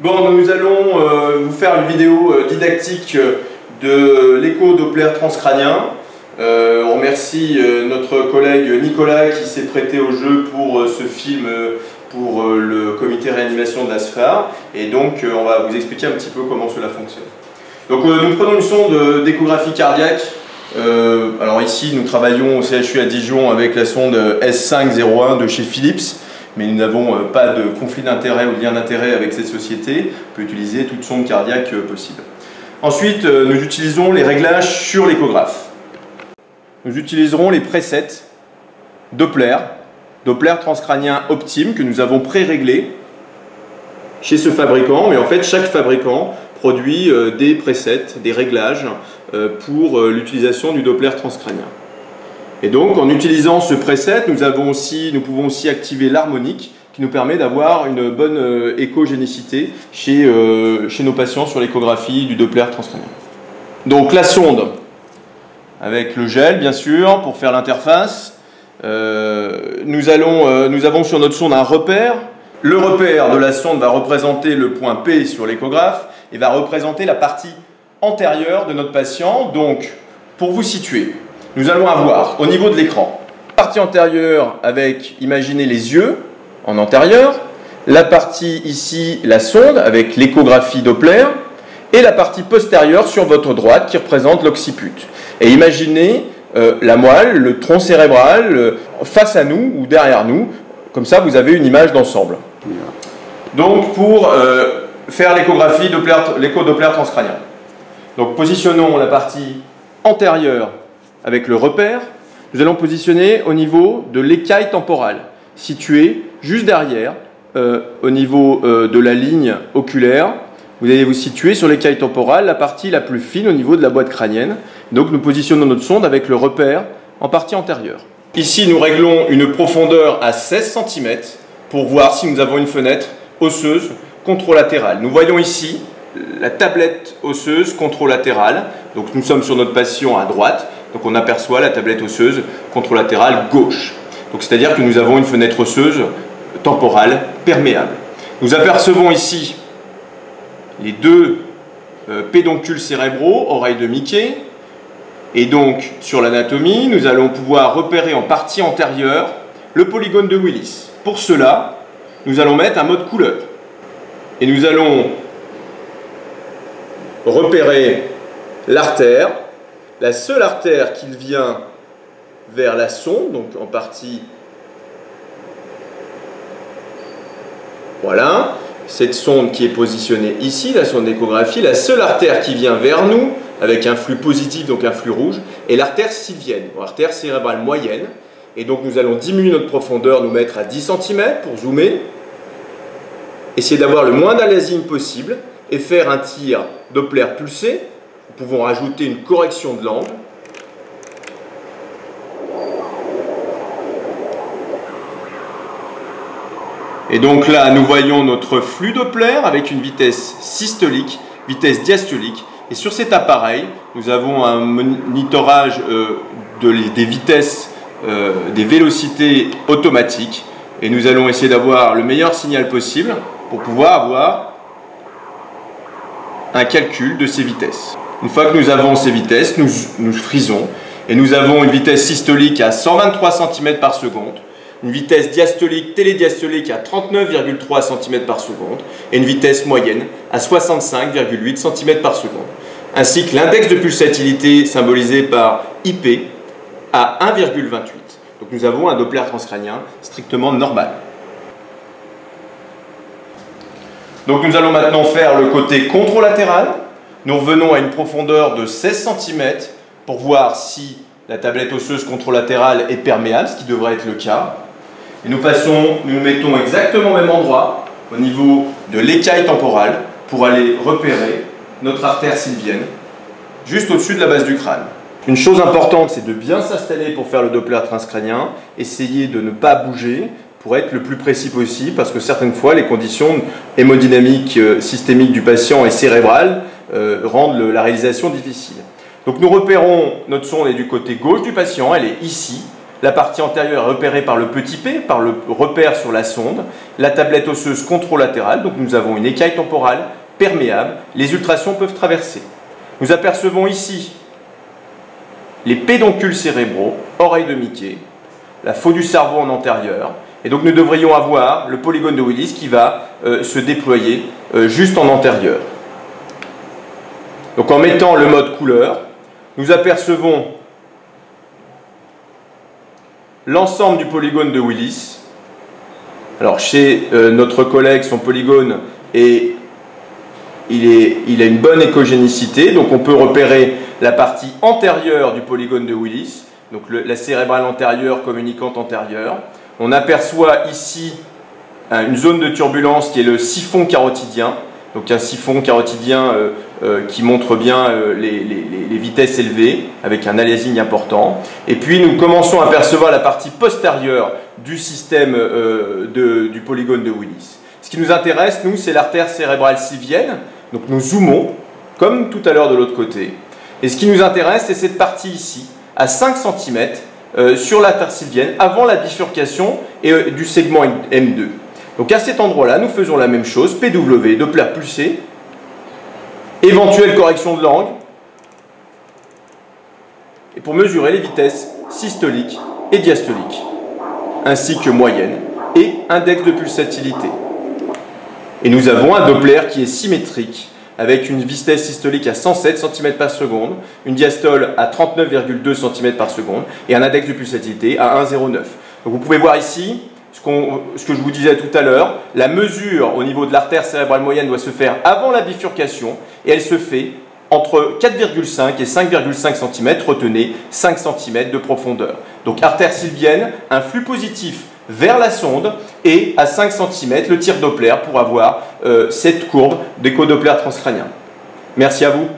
Bon, nous allons euh, vous faire une vidéo euh, didactique euh, de l'écho Doppler transcranien. on remercie notre collègue Nicolas qui s'est prêté au jeu pour ce film pour le comité réanimation de l'ASFAR. Et donc, on va vous expliquer un petit peu comment cela fonctionne. Donc, nous prenons une sonde d'échographie cardiaque. alors ici, nous travaillons au CHU à Dijon avec la sonde S501 de chez Philips mais nous n'avons euh, pas de conflit d'intérêt ou de lien d'intérêt avec cette société. On peut utiliser toute sonde cardiaque euh, possible. Ensuite, euh, nous utilisons les réglages sur l'échographe. Nous utiliserons les presets Doppler, Doppler transcranien optime que nous avons pré-réglé chez ce fabricant, mais en fait chaque fabricant produit des presets, des réglages pour l'utilisation du Doppler transcranien. Et donc, en utilisant ce preset, nous, pouvons aussi activer l'harmonique qui nous permet d'avoir une bonne euh, échogénicité chez, euh, chez nos patients sur l'échographie du Doppler transcrânien. Donc la sonde, avec le gel bien sûr, pour faire l'interface. Euh, nous, nous avons sur notre sonde un repère. Le repère de la sonde va représenter le point P sur l'échographe et va représenter la partie antérieure de notre patient. Donc, pour vous situer, nous allons avoir au niveau de l'écran, partie antérieure avec, imaginez les yeux en antérieur, la partie ici, la sonde avec l'échographie Doppler, et la partie postérieure sur votre droite qui représente l'occiput. Et imaginez euh, la moelle, le tronc cérébral euh, face à nous ou derrière nous, comme ça vous avez une image d'ensemble. Donc pour euh, faire l'échographie, l'écho Doppler transcranien. Donc positionnons la partie antérieure avec le repère, nous allons positionner au niveau de l'écaille temporale, située juste derrière, euh, au niveau euh, de la ligne oculaire. Vous allez vous situer sur l'écaille temporale, la partie la plus fine au niveau de la boîte crânienne. Donc nous positionnons notre sonde avec le repère en partie antérieure. Ici, nous réglons une profondeur à 16 cm pour voir si nous avons une fenêtre osseuse contralatérale. Nous voyons ici la tablette osseuse contralatérale. Donc nous sommes sur notre patient à droite. Donc on aperçoit la tablette osseuse contralatérale gauche. Donc c'est-à-dire que nous avons une fenêtre osseuse temporale perméable. Nous apercevons ici les deux euh, pédoncules cérébraux, oreilles de Mickey. Et donc sur l'anatomie, nous allons pouvoir repérer en partie antérieure le polygone de Willis. Pour cela, nous allons mettre un mode couleur. Et nous allons repérer l'artère la seule artère qui vient vers la sonde, donc en partie, voilà, cette sonde qui est positionnée ici, la sonde d'échographie, la seule artère qui vient vers nous, avec un flux positif, donc un flux rouge, est l'artère sylvienne, l'artère cérébrale moyenne. Et donc nous allons diminuer notre profondeur, nous mettre à 10 cm pour zoomer, essayer d'avoir le moins d'alésine possible et faire un tir Doppler pulsé nous pouvons rajouter une correction de l'angle. Et donc là, nous voyons notre flux Doppler avec une vitesse systolique, vitesse diastolique. Et sur cet appareil, nous avons un monitorage euh, des vitesses, euh, des vélocités automatiques. Et nous allons essayer d'avoir le meilleur signal possible pour pouvoir avoir un calcul de ces vitesses. Une fois que nous avons ces vitesses, nous, nous frisons et nous avons une vitesse systolique à 123 cm par seconde, une vitesse diastolique, télédiastolique à 39,3 cm par seconde et une vitesse moyenne à 65,8 cm par seconde, ainsi que l'index de pulsatilité symbolisé par IP à 1,28. Donc nous avons un Doppler transcranien strictement normal. Donc nous allons maintenant faire le côté controlatéral. Nous revenons à une profondeur de 16 cm pour voir si la tablette osseuse contralatérale est perméable, ce qui devrait être le cas. Et nous passons, nous nous mettons exactement au même endroit, au niveau de l'écaille temporale, pour aller repérer notre artère sylvienne, juste au-dessus de la base du crâne. Une chose importante, c'est de bien s'installer pour faire le Doppler transcrânien, essayer de ne pas bouger pour être le plus précis possible, parce que certaines fois, les conditions hémodynamiques euh, systémiques du patient et cérébrales euh, rendent la réalisation difficile. Donc nous repérons, notre sonde est du côté gauche du patient, elle est ici. la partie antérieure est repérée par le petit p, par le repère sur la sonde, la tablette osseuse contralatérale, donc nous avons une écaille temporale perméable, les ultrasons peuvent traverser. Nous apercevons ici les pédoncules cérébraux, oreilles de Mickey, la faux du cerveau en antérieur, et donc nous devrions avoir le polygone de Willis qui va euh, se déployer euh, juste en antérieur. Donc en mettant le mode couleur, nous apercevons l'ensemble du polygone de Willis. Alors chez euh, notre collègue, son polygone est il, a une bonne écogénicité, donc on peut repérer la partie antérieure du polygone de Willis, donc la cérébrale antérieure communicante antérieure. On aperçoit ici une zone de turbulence qui est le siphon carotidien, donc un siphon carotidien euh, euh, qui montre bien euh, les, vitesses élevées avec un aliasing important. Et puis nous commençons à percevoir la partie postérieure du système du polygone de Willis. Ce qui nous intéresse, nous, c'est l'artère cérébrale sylvienne. Donc nous zoomons, comme tout à l'heure de l'autre côté. Et ce qui nous intéresse, c'est cette partie ici, à 5 cm, euh, sur l'artère sylvienne, avant la bifurcation et, euh, du segment M2. Donc à cet endroit-là, nous faisons la même chose, PW, Doppler pulsé, éventuelle correction de l'angle, et pour mesurer les vitesses systoliques et diastoliques, ainsi que moyenne et index de pulsatilité. Et nous avons un Doppler qui est symétrique avec une vitesse systolique à 107 cm par seconde, une diastole à 39,2 cm par seconde et un index de pulsatilité à 1,09. Donc vous pouvez voir ici ce, que je vous disais tout à l'heure, la mesure au niveau de l'artère cérébrale moyenne doit se faire avant la bifurcation et elle se fait entre 4,5 et 5,5 cm, retenez 5 cm de profondeur. Donc artère sylvienne, un flux positif vers la sonde et à 5 cm le tir Doppler pour avoir euh, cette courbe d'écho Doppler transcranien. Merci à vous.